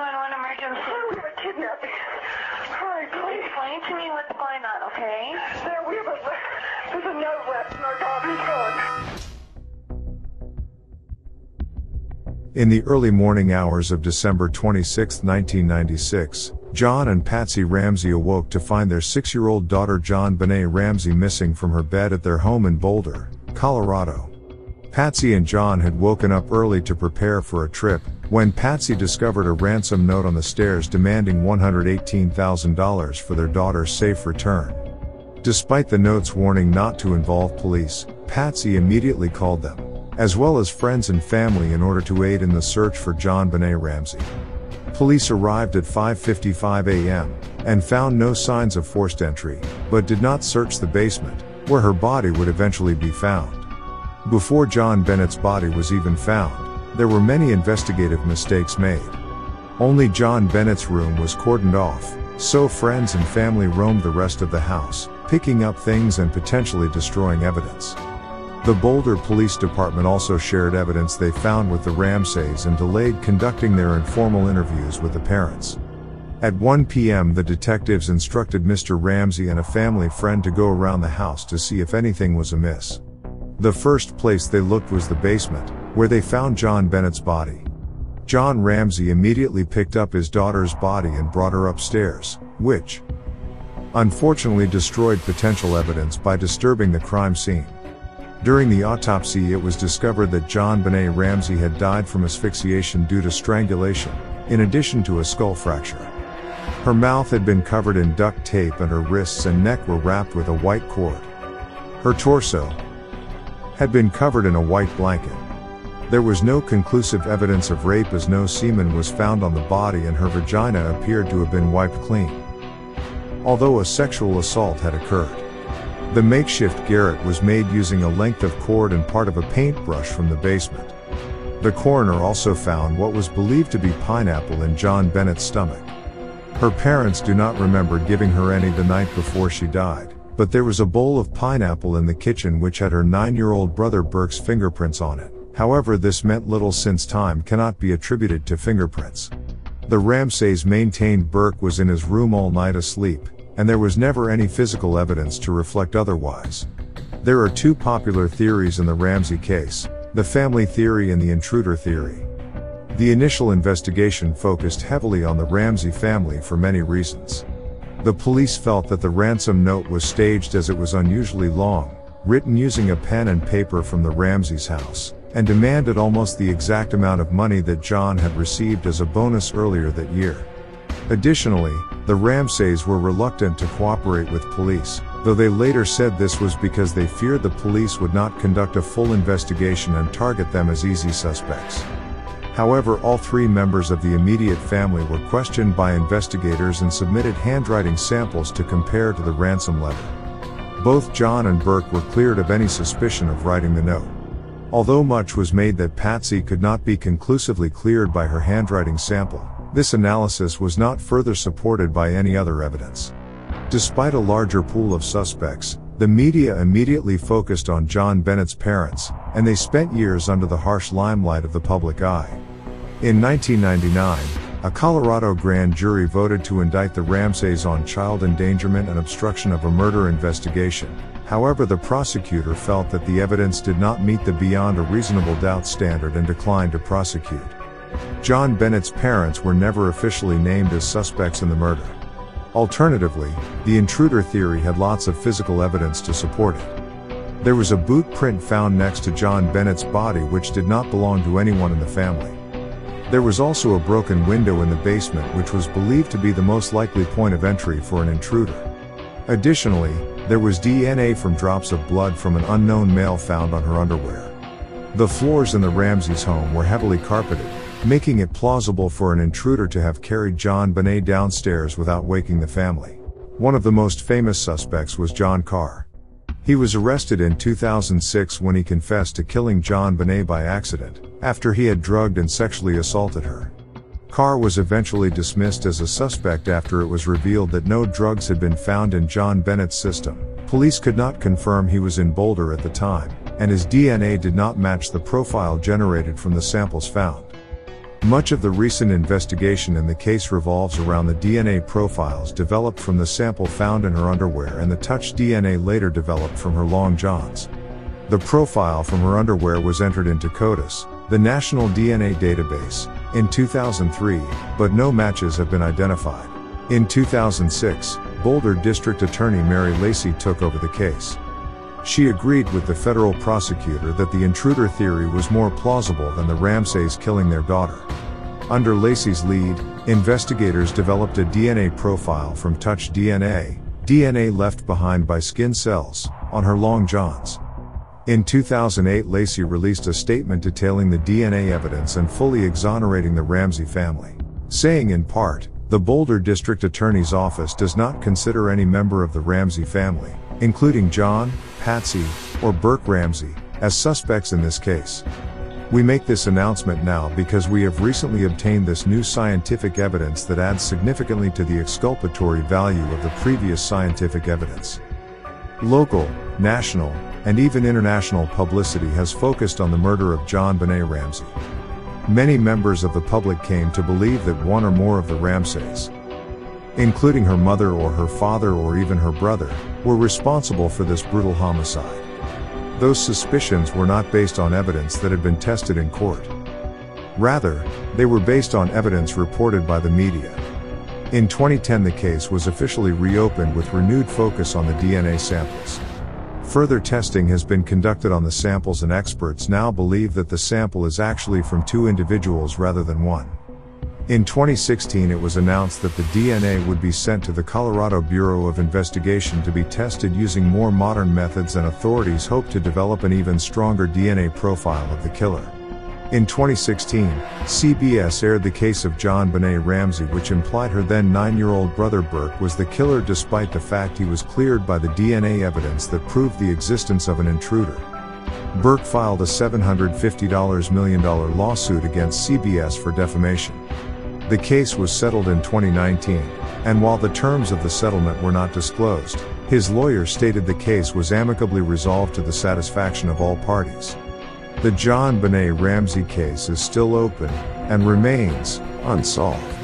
911 emergency. We have a kidnapping. Hurry, please. Explain to me what's going on, okay? There, we have a, there's a note left in our daughter's gun. In the early morning hours of December 26, 1996, John and Patsy Ramsey awoke to find their six-year-old daughter JonBenét Ramsey missing from her bed at their home in Boulder, Colorado. Patsy and John had woken up early to prepare for a trip, when Patsy discovered a ransom note on the stairs demanding $118,000 for their daughter's safe return. Despite the note's warning not to involve police, Patsy immediately called them, as well as friends and family in order to aid in the search for JonBenét Ramsey. Police arrived at 5:55 a.m. and found no signs of forced entry, but did not search the basement, where her body would eventually be found. Before JonBenét's body was even found, there were many investigative mistakes made. Only JonBenét's room was cordoned off, so friends and family roamed the rest of the house, picking up things and potentially destroying evidence. The Boulder Police Department also shared evidence they found with the Ramseys and delayed conducting their informal interviews with the parents. At 1 p.m., the detectives instructed Mr. Ramsey and a family friend to go around the house to see if anything was amiss. The first place they looked was the basement, where they found JonBenét's body. John Ramsey immediately picked up his daughter's body and brought her upstairs, which unfortunately destroyed potential evidence by disturbing the crime scene. During the autopsy, it was discovered that JonBenét Ramsey had died from asphyxiation due to strangulation, in addition to a skull fracture. Her mouth had been covered in duct tape and her wrists and neck were wrapped with a white cord. Her torso, had been covered in a white blanket. There was no conclusive evidence of rape as no semen was found on the body and her vagina appeared to have been wiped clean. Although a sexual assault had occurred. The makeshift garrote was made using a length of cord and part of a paintbrush from the basement. The coroner also found what was believed to be pineapple in JonBenét's stomach. Her parents do not remember giving her any the night before she died but there was a bowl of pineapple in the kitchen which had her nine-year-old brother Burke's fingerprints on it. However, this meant little since time cannot be attributed to fingerprints. The Ramseys maintained Burke was in his room all night asleep, and there was never any physical evidence to reflect otherwise. There are two popular theories in the Ramsey case, the family theory and the intruder theory. The initial investigation focused heavily on the Ramsey family for many reasons. The police felt that the ransom note was staged as it was unusually long, written using a pen and paper from the Ramsey's house, and demanded almost the exact amount of money that John had received as a bonus earlier that year. Additionally, the Ramseys were reluctant to cooperate with police, though they later said this was because they feared the police would not conduct a full investigation and target them as easy suspects. However, all three members of the immediate family were questioned by investigators and submitted handwriting samples to compare to the ransom letter. Both John and Burke were cleared of any suspicion of writing the note. Although much was made that Patsy could not be conclusively cleared by her handwriting sample, this analysis was not further supported by any other evidence. Despite a larger pool of suspects, the media immediately focused on JonBenét's parents, and they spent years under the harsh limelight of the public eye. In 1999, a Colorado grand jury voted to indict the Ramseys on child endangerment and obstruction of a murder investigation. However, the prosecutor felt that the evidence did not meet the beyond a reasonable doubt standard and declined to prosecute. JonBenét's parents were never officially named as suspects in the murder. Alternatively, the intruder theory had lots of physical evidence to support it. There was a boot print found next to JonBenét's body which did not belong to anyone in the family. There was also a broken window in the basement which was believed to be the most likely point of entry for an intruder. Additionally, there was DNA from drops of blood from an unknown male found on her underwear. The floors in the Ramseys home were heavily carpeted, making it plausible for an intruder to have carried JonBenét downstairs without waking the family. One of the most famous suspects was John Karr. He was arrested in 2006 when he confessed to killing JonBenét by accident, after he had drugged and sexually assaulted her. Karr was eventually dismissed as a suspect after it was revealed that no drugs had been found in JonBenét's system. Police could not confirm he was in Boulder at the time, and his DNA did not match the profile generated from the samples found. Much of the recent investigation in the case revolves around the DNA profiles developed from the sample found in her underwear and the touch DNA later developed from her long johns. The profile from her underwear was entered into CODIS, the National DNA Database, in 2003, but no matches have been identified. In 2006, Boulder District Attorney Mary Lacy took over the case. She agreed with the federal prosecutor that the intruder theory was more plausible than the Ramseys killing their daughter. Under Lacy's lead, investigators developed a DNA profile from touch DNA, DNA left behind by skin cells, on her long johns. In 2008, Lacy released a statement detailing the DNA evidence and fully exonerating the Ramsey family, saying in part, the Boulder District Attorney's Office does not consider any member of the Ramsey family, including John, Patsy, or Burke Ramsey, as suspects in this case. We make this announcement now because we have recently obtained this new scientific evidence that adds significantly to the exculpatory value of the previous scientific evidence. Local, national, and even international publicity has focused on the murder of JonBenét Ramsey. Many members of the public came to believe that one or more of the Ramseys, including her mother or her father or even her brother, were responsible for this brutal homicide. Those suspicions were not based on evidence that had been tested in court. Rather, they were based on evidence reported by the media. In 2010 the case was officially reopened with renewed focus on the DNA samples. Further testing has been conducted on the samples and experts now believe that the sample is actually from two individuals rather than one. In 2016 it was announced that the DNA would be sent to the Colorado Bureau of Investigation to be tested using more modern methods and authorities hope to develop an even stronger DNA profile of the killer. In 2016, CBS aired the case of JonBenét Ramsey which implied her then 9-year-old brother Burke was the killer despite the fact he was cleared by the DNA evidence that proved the existence of an intruder. Burke filed a $750 million lawsuit against CBS for defamation. The case was settled in 2019, and while the terms of the settlement were not disclosed, his lawyer stated the case was amicably resolved to the satisfaction of all parties. The JonBenét Ramsey case is still open and remains unsolved.